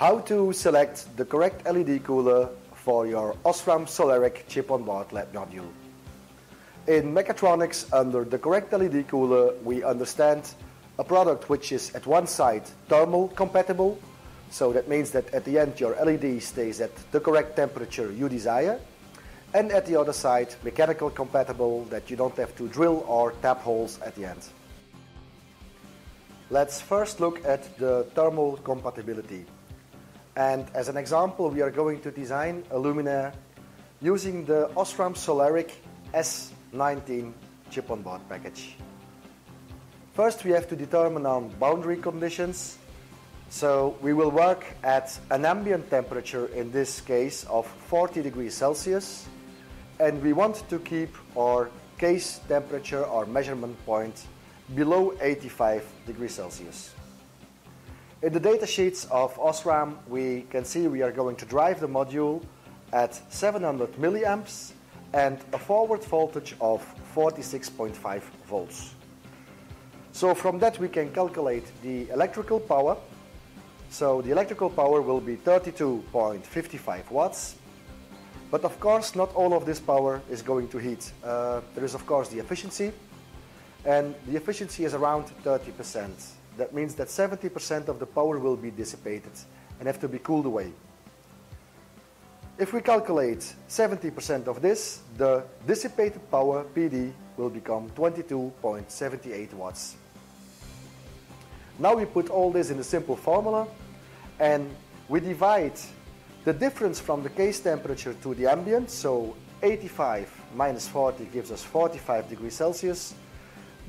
how to select the correct LED cooler for your Osram Soleriq chip-on-board LED module. In MechaTronix, under the correct LED cooler, we understand a product which is at one side thermal compatible, so that means that at the end your LED stays at the correct temperature you desire, and at the other side mechanical compatible that you don't have to drill or tap holes at the end. Let's first look at the thermal compatibility. And as an example, we are going to design a luminaire using the Osram Soleriq S19 chip-on-board package. First, we have to determine our boundary conditions. So we will work at an ambient temperature, in this case, of 40 degrees Celsius. And we want to keep our case temperature, our measurement point, below 85 degrees Celsius. In the datasheets of Osram, we can see we are going to drive the module at 700 milliamps and a forward voltage of 46.5 volts. So from that we can calculate the electrical power. So the electrical power will be 32.55 watts. But of course not all of this power is going to heat. Uh, there is of course the efficiency and the efficiency is around 30%. That means that 70% of the power will be dissipated and have to be cooled away. If we calculate 70% of this, the dissipated power, PD, will become 22.78 watts. Now we put all this in a simple formula and we divide the difference from the case temperature to the ambient, so 85 minus 40 gives us 45 degrees Celsius,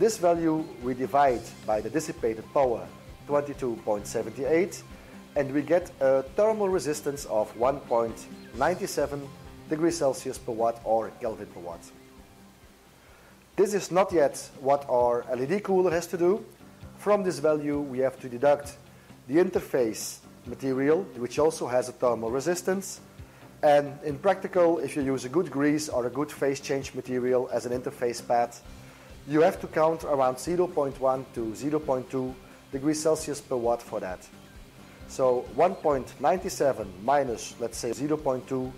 this value we divide by the dissipated power, 22.78, and we get a thermal resistance of 1.97 degrees Celsius per watt or Kelvin per watt. This is not yet what our LED cooler has to do. From this value, we have to deduct the interface material, which also has a thermal resistance. And in practical, if you use a good grease or a good phase change material as an interface pad, you have to count around 0.1 to 0.2 degrees Celsius per watt for that. So 1.97 minus, let's say, 0.2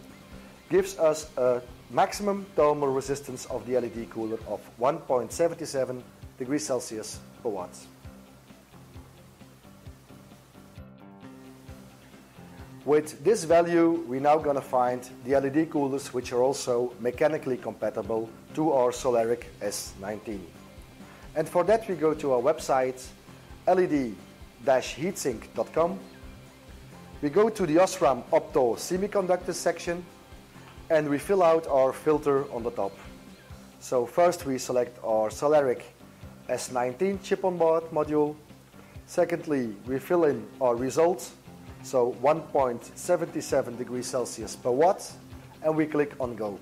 gives us a maximum thermal resistance of the LED cooler of 1.77 degrees Celsius per watt. With this value, we're now going to find the LED coolers which are also mechanically compatible to our Soleriq S19. And for that, we go to our website, led-heatsink.com. We go to the Osram Opto Semiconductor section, and we fill out our filter on the top. So first we select our Soleriq S19 chip-on-board module. Secondly, we fill in our results so 1.77 degrees Celsius per watt, and we click on go.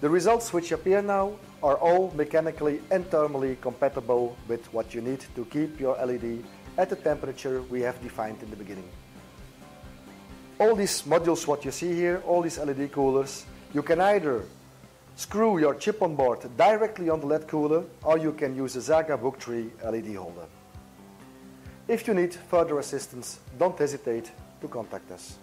The results which appear now are all mechanically and thermally compatible with what you need to keep your LED at the temperature we have defined in the beginning. All these modules what you see here, all these LED coolers, you can either screw your chip on board directly on the LED cooler or you can use a Zhaga Book Tree LED holder. If you need further assistance, don't hesitate to contact us.